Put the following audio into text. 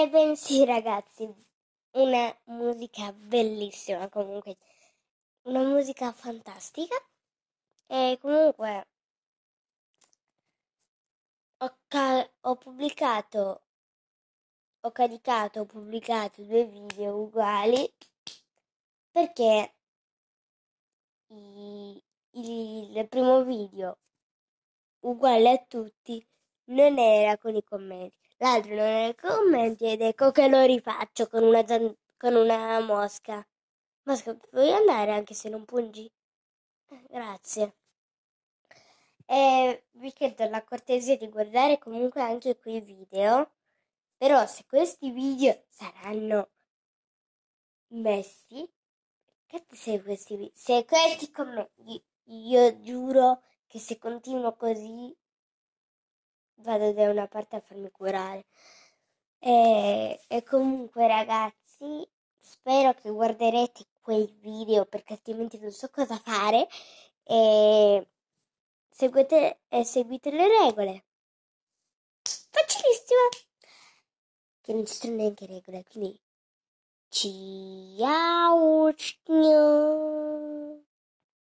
Ebbene sì, ragazzi, una musica bellissima comunque, una musica fantastica. E comunque ho, ca- ho pubblicato, ho caricato, ho pubblicato due video uguali perché i- il, il primo video uguale a tutti non era con i commenti, l'altro non i commenti ed ecco che lo rifaccio con una, zan- con una mosca. Mosca, puoi andare anche se non pungi? Eh, Grazie. E vi chiedo la cortesia di guardare comunque anche quei video, però se questi video saranno messi, se questi, se questi commenti, io giuro che se continuo così vado da una parte a farmi curare. E, e comunque ragazzi, spero che guarderete quei video perché altrimenti non so cosa fare e seguite, e seguite le regole. Facilissimo! Che non ci sono neanche regole, quindi ciao!